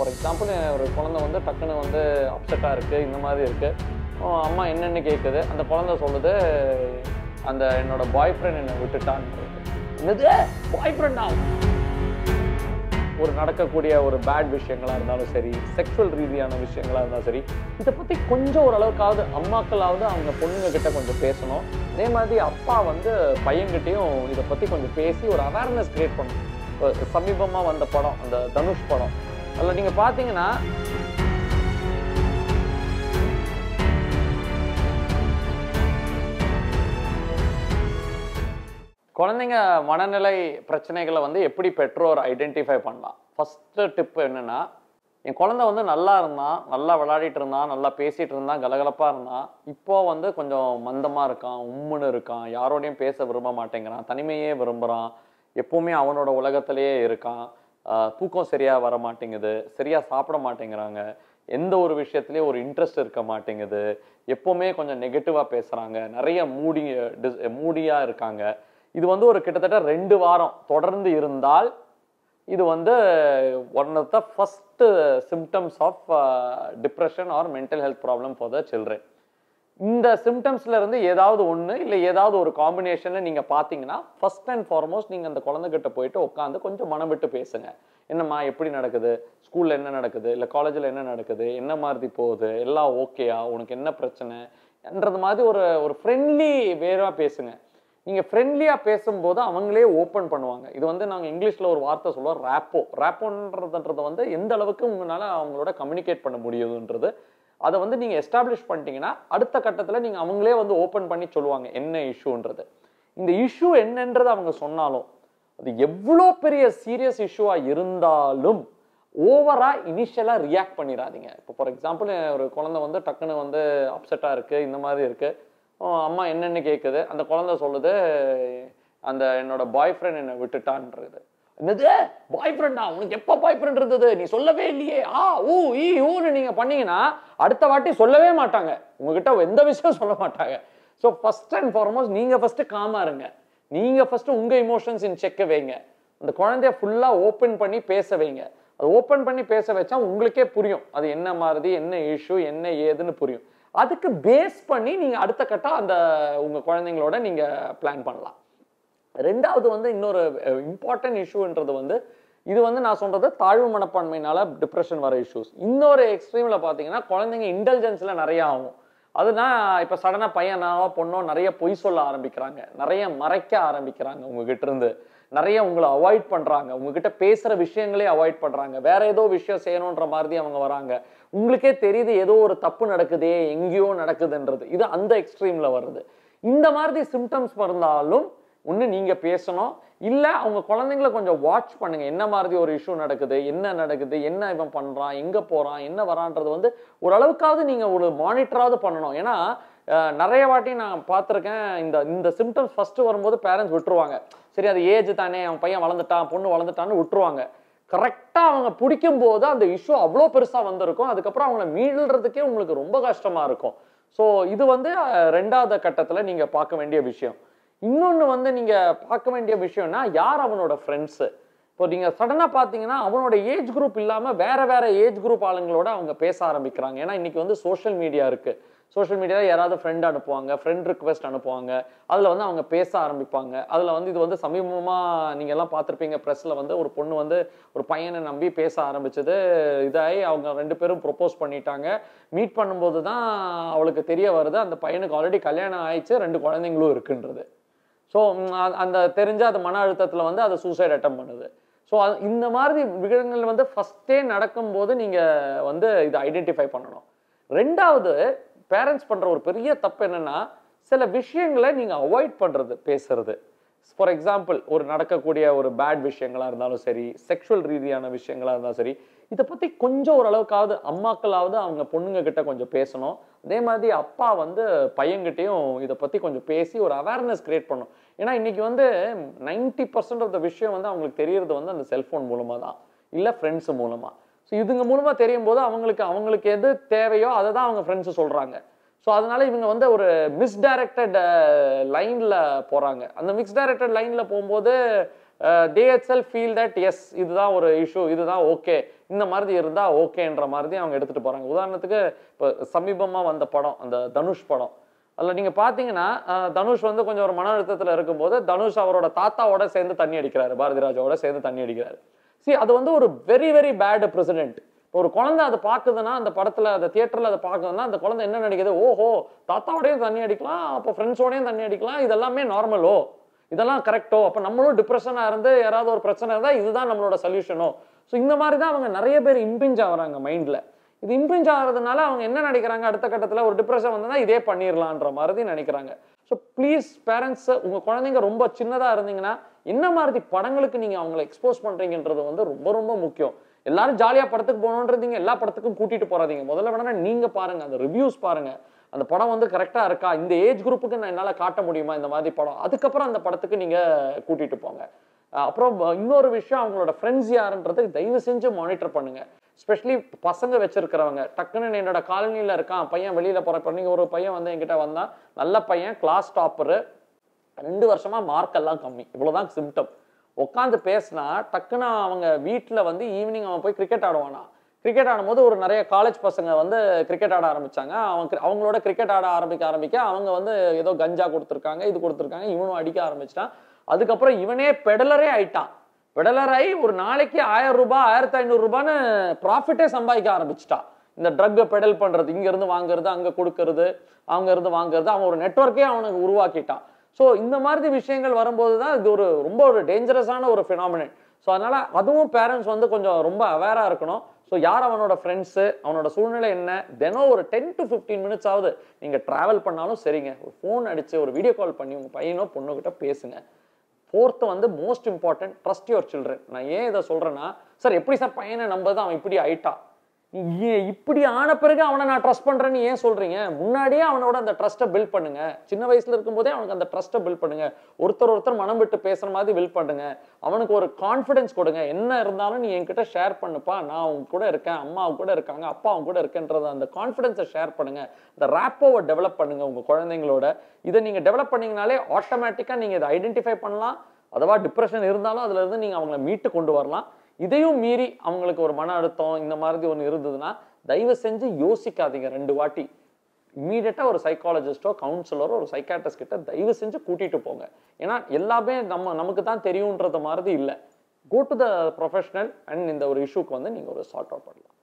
For example ஒரு குழந்தை வந்து டக்குன்னு வந்து அப்செட்டாக இருக்குது இந்த மாதிரி இருக்குது அம்மா என்னென்னு கேட்குது அந்த குழந்தை சொல்லுது அந்த என்னோட பாய் ஃப்ரெண்ட் என்னை விட்டுட்டான்னு என்னது? பாய் ஃப்ரெண்டா ஒரு நடக்கக்கூடிய ஒரு பேட் விஷயங்களா இருந்தாலும் சரி செக்ஷுவல் ரீதியான விஷயங்களா இருந்தாலும் சரி இதை பத்தி கொஞ்சம் ஓரளவுக்காவது அம்மாக்களாவது அவங்க பொண்ணுங்க கிட்ட கொஞ்சம் பேசணும். அதே மாதிரி அப்பா வந்து பையன்கிட்டையும் இதை பத்தி கொஞ்சம் பேசி ஒரு அவேர்னஸ் கிரியேட் பண்ணணும். சமீபமாக சமீபமா வந்த படம் அந்த தனுஷ் படம் அதில் நீங்கள் பார்த்தீங்கன்னா குழந்தைங்க மனநிலை பிரச்சனைகளை வந்து எப்படி பெற்றோர் ஐடென்டிஃபை பண்ணலாம்? ஃபஸ்ட்டு டிப் என்னன்னா என் குழந்தை வந்து நல்லா இருந்தான் நல்லா விளையாடிட்டு இருந்தான் நல்லா பேசிகிட்டு இருந்தான் கலகலப்பாக இருந்தான் இப்போ வந்து கொஞ்சம் மந்தமாக இருக்கான் உம்முன்னு இருக்கான் யாரோடையும் பேச விரும்ப மாட்டேங்கிறான் தனிமையே விரும்புகிறான் எப்போவுமே அவனோட உலகத்திலேயே இருக்கான். தூக்கம் சரியாக வர மாட்டேங்குது சரியாக சாப்பிட மாட்டேங்கிறாங்க. எந்த ஒரு விஷயத்துலேயும் ஒரு இன்ட்ரெஸ்ட் இருக்க மாட்டேங்குது. எப்போவுமே கொஞ்சம் நெகட்டிவாக பேசுகிறாங்க நிறைய மூடி டிஸ் மூடியாக இருக்காங்க. இது வந்து ஒரு கிட்டத்தட்ட ரெண்டு வாரம் தொடர்ந்து இருந்தால் இது வந்து one of the first symptoms of depression or mental health problem for the children இந்த சிம்டம்ஸ்ல இருந்து ஏதாவது ஒன்று இல்லை ஏதாவது ஒரு காம்பினேஷனில் நீங்கள் பார்த்தீங்கன்னா ஃபர்ஸ்ட் அண்ட் ஃபார்மோஸ்ட் நீங்கள் அந்த குழந்தைகிட்ட போயிட்டு உட்காந்து கொஞ்சம் மனம் விட்டு பேசுங்க. என்னம்மா எப்படி நடக்குது? ஸ்கூலில் என்ன நடக்குது? இல்லை காலேஜில் என்ன நடக்குது? என்ன மாதிரி போகுது? எல்லாம் ஓகேயா உனக்கு என்ன பிரச்சனைன்றது மாதிரி ஒரு ஒரு ஃப்ரெண்ட்லி வேறாக பேசுங்க. நீங்கள் ஃப்ரெண்ட்லியாக பேசும்போது அவங்களே ஓப்பன் பண்ணுவாங்க. இது வந்து நாங்கள் இங்கிலீஷில் ஒரு வார்த்தை சொல்லுவோம் ரேப்போ ரேப்போன்றதுன்றது வந்து எந்த அளவுக்கு உங்களால் அவங்களோட கம்யூனிகேட் பண்ண முடியுதுன்றது அதை வந்து நீங்கள் எஸ்டாப்ளிஷ் பண்ணிட்டீங்கன்னா அடுத்த கட்டத்தில் நீங்கள் அவங்களே வந்து ஓப்பன் பண்ணி சொல்லுவாங்க என்ன இஷ்யூன்றது இந்த இஷ்யூ என்னன்றது அவங்க சொன்னாலும் அது எவ்வளோ பெரிய சீரியஸ் இஷ்யூவாக இருந்தாலும் ஓவராக இனிஷியலாக ரியாக்ட் பண்ணிடாதீங்க. இப்போ ஃபார் எக்ஸாம்பிள் ஒரு குழந்தை வந்து டக்குன்னு வந்து அப்செட்டாக இருக்குது இந்த மாதிரி இருக்குது அம்மா என்னென்னு கேட்குது அந்த குழந்தை சொல்லுது அந்த என்னோட பாய் ஃப்ரெண்ட் என்னை விட்டுட்டான்றது. என்னது? பாய் ஃப்ரெண்டா உனக்கு எப்போ பாய் ஃப்ரெண்ட் இருந்தது? நீ சொல்லவே இல்லையே. ஆ ஊ ஈ ஊன்னு நீங்கள் பண்ணீங்கன்னா அடுத்த வாட்டி சொல்லவே மாட்டாங்க. உங்ககிட்ட எந்த விஷயம் சொல்ல மாட்டாங்க. ஸோ ஃபர்ஸ்ட் அண்ட் ஃபார்மோஸ்ட் நீங்கள் ஃபஸ்ட்டு காமாக இருங்க. நீங்கள் ஃபஸ்ட்டு உங்கள் இமோஷன்ஸ் இன் செக்க வைங்க. அந்த குழந்தைய ஃபுல்லாக ஓப்பன் பண்ணி பேச வைங்க. அது ஓப்பன் பண்ணி பேச வச்சா உங்களுக்கே புரியும். அது என்ன மாதிரி என்ன இஷ்யூ என்ன ஏதுன்னு புரியும். அதுக்கு பேஸ் பண்ணி நீங்கள் அடுத்த கட்டம் அந்த உங்கள் குழந்தைங்களோட நீங்கள் பிளான் பண்ணலாம். ரெண்டாவது வந்து இன்னொரு இம்பார்ட்டன்ட் இஷ்யூன்றது வந்து இது வந்து நான் சொல்றது தாழ்வு மனப்பான்மையினால டிப்ரெஷன் வர இஷ்யூஸ் இன்னொரு எக்ஸ்ட்ரீம்ல பார்த்தீங்கன்னா குழந்தைங்க இன்டெலிஜென்ஸ்ல நிறைய ஆகும். அதுனா இப்போ சடனாக பையனாவோ பொண்ணோ நிறைய பொய் சொல்ல ஆரம்பிக்கிறாங்க. நிறைய மறைக்க ஆரம்பிக்கிறாங்க உங்ககிட்ட இருந்து நிறைய உங்களை அவாய்ட் பண்ணுறாங்க உங்ககிட்ட பேசுகிற விஷயங்களே அவாய்ட் பண்ணுறாங்க வேற ஏதோ விஷயம் செய்யணுன்ற மாதிரி அவங்க வராங்க. உங்களுக்கே தெரியுது ஏதோ ஒரு தப்பு நடக்குதே எங்கேயோ நடக்குதுன்றது. இது அந்த எக்ஸ்ட்ரீமில் வருது. இந்த மாதிரி சிம்டம்ஸ் இருந்தாலும் ஒன்று நீங்கள் பேசணும். இல்லை அவங்க குழந்தைங்கள கொஞ்சம் வாட்ச் பண்ணுங்கள் என்ன மாதிரி ஒரு இஷ்யூ நடக்குது? என்ன நடக்குது? என்ன இவன் பண்ணுறான் எங்கே போகிறான் என்ன வரான்றது வந்து ஓரளவுக்காவது நீங்கள் ஒரு மானிட்டராவது பண்ணணும். ஏன்னா நிறைய வாட்டி நான் பார்த்துருக்கேன் இந்த இந்த சிம்டம்ஸ் ஃபஸ்ட்டு வரும்போது பேரண்ட்ஸ் விட்டுருவாங்க. சரி அது ஏஜ் தானே அவன் பையன் வளர்ந்துட்டான் பொண்ணு வளர்ந்துட்டான்னு விட்டுருவாங்க. கரெக்டாக அவங்க பிடிக்கும் போது அந்த இஷ்யூ அவ்வளோ பெருசாக வந்திருக்கும். அதுக்கப்புறம் அவங்கள மீளுறதுக்கே உங்களுக்கு ரொம்ப கஷ்டமாக இருக்கும். ஸோ இது வந்து ரெண்டாவது கட்டத்தில் நீங்கள் பார்க்க வேண்டிய விஷயம். இன்னொன்று வந்து நீங்கள் பார்க்க வேண்டிய விஷயம்னா யார் அவனோட ஃப்ரெண்ட்ஸு இப்போ நீங்கள் சடனாக பார்த்தீங்கன்னா அவனோட ஏஜ் குரூப் இல்லாமல் வேறு வேறு ஏஜ் குரூப் ஆளுங்களோட அவங்க பேச ஆரம்பிக்கிறாங்க. ஏன்னா இன்றைக்கி வந்து சோஷியல் மீடியா இருக்குது சோஷியல் மீடியாவில் யாராவது ஃப்ரெண்ட் அனுப்புவாங்க ஃப்ரெண்ட் ரிக்வெஸ்ட் அனுப்புவாங்க. அதில் வந்து அவங்க பேச ஆரம்பிப்பாங்க. அதில் வந்து இது வந்து சமீபமாக நீங்கள் எல்லாம் பார்த்துருப்பீங்க ப்ரெஸ்ஸில் வந்து ஒரு பொண்ணு வந்து ஒரு பையனை நம்பி பேச ஆரம்பிச்சது. இதாகி அவங்க ரெண்டு பேரும் ப்ரொப்போஸ் பண்ணிட்டாங்க. மீட் பண்ணும்போது தான் அவளுக்கு தெரிய வருது அந்த பையனுக்கு ஆல்ரெடி கல்யாணம் ஆயிடுச்சு ரெண்டு குழந்தைங்களும் இருக்குன்றது. ஸோ அந்த தெரிஞ்ச அது மன அழுத்தத்தில் வந்து அதை சூசைட் அட்டம் பண்ணுது. ஸோ இந்த மாதிரி விகடங்கள் வந்து ஃபஸ்ட்டே நடக்கும்போது நீங்கள் வந்து இதை ஐடென்டிஃபை பண்ணணும். ரெண்டாவது பேரண்ட்ஸ் பண்ணுற ஒரு பெரிய தப்பு என்னென்னா சில விஷயங்களை நீங்கள் அவாய்ட் பண்ணுறது பேசுறது. ஃபார் எக்ஸாம்பிள் ஒரு நடக்கக்கூடிய ஒரு பேட் விஷயங்களாக இருந்தாலும் சரி செக்ஷுவல் ரீதியான விஷயங்களா இருந்தாலும் சரி இதை பற்றி கொஞ்சம் ஓரளவுக்காவது அம்மாக்களாவது அவங்க பொண்ணுங்க கிட்ட கொஞ்சம் பேசணும். அதே மாதிரி அப்பா வந்து பையன்கிட்டையும் இதை பற்றி கொஞ்சம் பேசி ஒரு அவேர்னஸ் கிரியேட் பண்ணணும். ஏன்னா இன்னைக்கு வந்து நைன்டி பர்சன்ட் ஆஃப் த விஷயம் வந்து அவங்களுக்கு தெரியறது வந்து அந்த செல்ஃபோன் மூலமாக தான் இல்லை ஃப்ரெண்ட்ஸ் மூலமாக ஸோ இதுங்க மூலமாக தெரியும் போது அவங்களுக்கு அவங்களுக்கு எது தேவையோ அதை தான் அவங்க ஃப்ரெண்ட்ஸு சொல்கிறாங்க ஸோ அதனால இவங்க வந்து ஒரு மிஸ்டைரக்டட் லைனில் போகிறாங்க அந்த மிஸ்டைரக்டட் லைனில் போகும்போது they itself feel that is இதுதான் ஒரு இஷ்யூ இதுதான் ஓகே இந்த மாதிரி இருந்தால் ஓகேன்ற மாதிரி அவங்க எடுத்துகிட்டு போகிறாங்க உதாரணத்துக்கு இப்போ சமீபமாக வந்த படம் அந்த தனுஷ் படம். அதில் நீங்கள் பார்த்தீங்கன்னா தனுஷ் வந்து கொஞ்சம் ஒரு மன அழுத்தத்தில் இருக்கும்போது தனுஷ் அவரோட தாத்தாவோட சேர்ந்து தண்ணி அடிக்கிறாரு பாரதிராஜாவோட சேர்ந்து தண்ணி அடிக்கிறாரு. சி அது வந்து ஒரு வெரி வெரி பேட் பிரசிடென்ட் இப்போ ஒரு குழந்தை அதை பார்க்குதுன்னா அந்த படத்தில் அந்த தியேட்டரில் அதை பார்க்குதுன்னா அந்த குழந்தை என்ன நினைக்குது? ஓஹோ தாத்தாவோடையும் தண்ணி அடிக்கலாம் அப்போ ஃப்ரெண்ட்ஸோடையும் தண்ணி அடிக்கலாம் இதெல்லாமே நார்மலோ இதெல்லாம் கரெக்டோ அப்போ நம்மளும் டிப்ரெஷனாக இருந்து யாராவது ஒரு பிரச்சனை இருந்தால் இதுதான் நம்மளோட சொல்யூஷனோ ஸோ இந்த மாதிரி தான் அவங்க நிறைய பேர் இம்பிஞ்ச் ஆகிறாங்க மைண்டில் இது இம்பிஞ்ச் ஆகிறதுனால அவங்க என்ன நினைக்கிறாங்க? அடுத்த கட்டத்தில் ஒரு டிப்ரெஷன் வந்ததுன்னா இதே பண்ணிடலான்ற மாதிரி நினைக்கிறாங்க. ஸோ ப்ளீஸ் பேரண்ட்ஸ் உங்கள் குழந்தைங்க ரொம்ப சின்னதாக இருந்தீங்கன்னா என்ன மாதிரி படங்களுக்கு நீங்கள் அவங்களை எக்ஸ்போஸ் பண்ணுறீங்கன்றது வந்து ரொம்ப ரொம்ப முக்கியம். எல்லாரும் ஜாலியாக படத்துக்கு போகணுன்றீங்க எல்லா படத்துக்கும் கூட்டிகிட்டு போறாதீங்க. முதல்ல வேணா நீங்கள் பாருங்கள் அந்த ரிவ்யூஸ் பாருங்கள் அந்த படம் வந்து கரெக்டாக இருக்கா? இந்த ஏஜ் குரூப்புக்கு நான் என்னால் காட்ட முடியுமா? இந்த மாதிரி படம். அதுக்கப்புறம் அந்த படத்துக்கு நீங்கள் கூட்டிகிட்டு போங்க. அப்புறம் இன்னொரு விஷயம் அவங்களோட ஃப்ரெண்ட்ஸ் யாருன்றது தயவு செஞ்சு மானிட்டர் பண்ணுங்கள் ஸ்பெஷலி பசங்க வச்சிருக்கிறவங்க. டக்குன்னு என்னோட காலனியில் இருக்கான் பையன் வெளியில் போகிறப்ப நீங்கள் ஒரு பையன் வந்து என்கிட்ட வந்தான் நல்ல பையன் கிளாஸ் டாப்பரு ரெண்டு வருஷமாக மார்க் எல்லாம் கம்மி. இவ்வளோதான் சிம்டம் உட்காந்து பேசினா டக்குன்னு அவங்க வீட்டில் வந்து ஈவினிங் அவன் போய் கிரிக்கெட் ஆடுவானா. கிரிக்கெட் ஆடும்போது ஒரு நிறைய காலேஜ் பசங்க வந்து கிரிக்கெட் ஆட ஆரம்பித்தாங்க அவன் அவங்களோட கிரிக்கெட் ஆட ஆரம்பிக்க ஆரம்பிக்க அவங்க வந்து ஏதோ கஞ்சா கொடுத்துருக்காங்க இது கொடுத்துருக்காங்க இவனும் அடிக்க ஆரம்பிச்சிட்டான். அதுக்கப்புறம் இவனே பெடலரே ஆயிட்டான். பெடலர் ஆகி ஒரு நாளைக்கு ஆயிரம் ரூபாய் ஆயிரத்தி ஐநூறு ரூபான்னு ப்ராஃபிட்டே சம்பாதிக்க ஆரம்பிச்சிட்டான். இந்த ட்ரக்கை பெடல் பண்ணுறது இங்கேருந்து வாங்குறது அங்கே கொடுக்கறது அவங்க இருந்து வாங்குறது அவன் ஒரு நெட்வொர்க்கே அவனுக்கு உருவாக்கிட்டான். ஸோ இந்த மாதிரி விஷயங்கள் வரும்போது தான் இது ஒரு ரொம்ப ஒரு டேஞ்சரஸான ஒரு ஃபினாமினன் ஸோ அதனால் அதுவும் பேரண்ட்ஸ் வந்து கொஞ்சம் ரொம்ப அவேராக இருக்கணும். ஸோ யார் அவனோட ஃப்ரெண்ட்ஸு அவனோட சூழ்நிலை என்ன? தினம் ஒரு டென் டு ஃபிஃப்டீன் மினிட்ஸ் ஆகுது நீங்கள் ட்ராவல் பண்ணாலும் சரிங்க. ஒரு ஃபோன் அடித்து ஒரு வீடியோ கால் பண்ணி உங்கள் பையனோ பொண்ணுக்கிட்ட பேசுங்க. ஃபோர்த்து வந்து most important trust your children நான் ஏன் இதை சொல்கிறேன்னா சார் எப்படி சார் பையனை நம்பது அவன் இப்படி ஆயிட்டான் இப்படி ஆன பிறகு அவனை நான் ட்ரஸ்ட் பண்ணுறேன்னு ஏன் சொல்கிறீங்க முன்னாடியே அவனோட அந்த ட்ரஸ்ட்டை பில்ட் பண்ணுங்க. சின்ன வயசில் இருக்கும்போதே அவனுக்கு அந்த ட்ரஸ்ட்டை பில்ட் பண்ணுங்க. ஒருத்தர் ஒருத்தர் மனம் விட்டு பேசுகிற மாதிரி பில்ட் பண்ணுங்க. அவனுக்கு ஒரு கான்ஃபிடென்ஸ் கொடுங்க. என்ன இருந்தாலும் நீ என்கிட்ட ஷேர் பண்ணுப்பா. நான் அவங்க கூட இருக்கேன். அம்மாவும் கூட இருக்காங்க. அப்பா கூட இருக்கேன்றத அந்த கான்ஃபிடென்ஸை ஷேர் பண்ணுங்க. இந்த ரேப்போவை டெவலப் பண்ணுங்க உங்கள் குழந்தைங்களோட. இதை நீங்கள் டெவலப் பண்ணீங்கனாலே ஆட்டோமேட்டிக்காக நீங்கள் இதை ஐடென்டிஃபை பண்ணலாம். அதுவா டிப்ரெஷன் இருந்தாலும் அதுலேருந்து நீங்கள் அவங்கள மீட்டு கொண்டு வரலாம். இதையும் மீறி அவங்களுக்கு ஒரு மன அழுத்தம் இந்த மாதிரி ஒன்று இருந்ததுன்னா தயவு செஞ்சு யோசிக்காதீங்க ரெண்டு வாட்டி. இம்மீடியட்டாக ஒரு சைக்காலஜிஸ்டோ கவுன்சிலரோ ஒரு சைக்காட்ரிஸ்ட் கிட்ட தயவு செஞ்சு கூட்டிகிட்டு போங்க. ஏன்னா எல்லாமே நம்ம நமக்கு தான் தெரியுன்றது மாதிரி இல்லை. Go to the professional and இந்த ஒரு இஷ்யூக்கு வந்து நீங்கள் ஒரு சார்ட் அவுட் பண்ணலாம்.